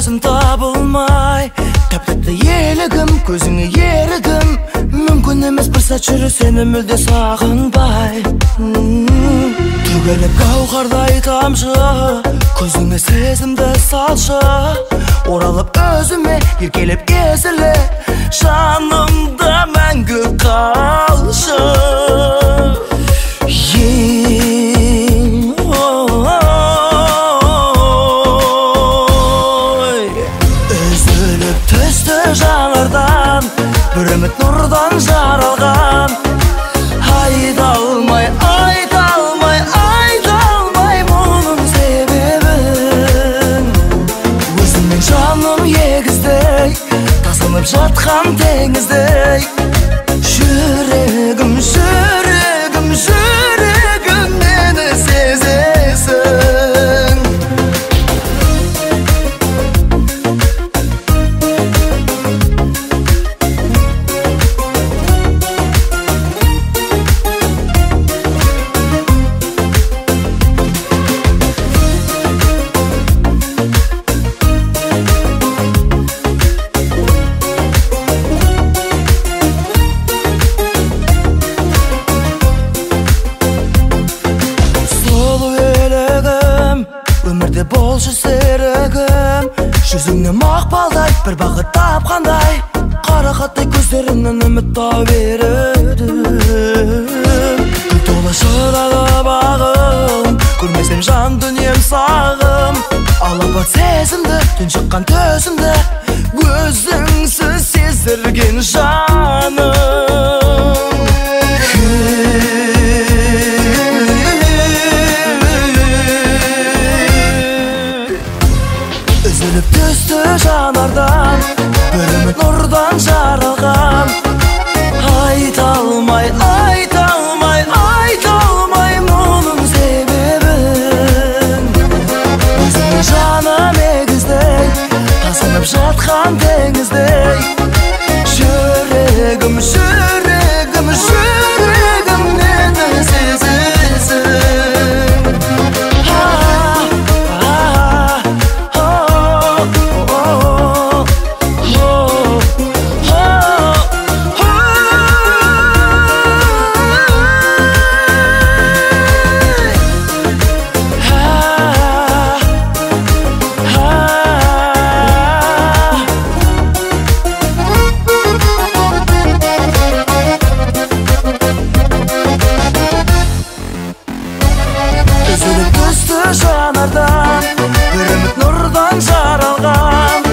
төзім табылмай тәп тәпті елігім көзіңе ерігім мүмкін емес бір сәт жүру сені мүлде сағынбай төгіліп гауһардай тамшы көзіңе сезімді салшы оралып өзіме еркелеп езіле жанымда бір үміт нұрдан жаралған айта алмай айта алмай айта алмай мұның себебін өзіңмен жаным егіздей тасынып жатқан теңіздей жүрегім жүрегім жүзіңнен мақпалдай бір бақыт тапқандай. Қарақаттай көздеріңнен үміт тауып едім гүл толы шырайлы бағым көрмесем жан дүнием сағым. Алапат сезімді тұншыққан төзімді өзіңсіз сездірген жаным. Үзіліп түсті жанардан бір үміт нұрдан жаралған айта алмай айта алмай айта алмай мұның себебін өзіңе жаным егіздей тасынып жатқан теңіздей жүрегім түсті жанардан бір үміт нұрдан жаралған.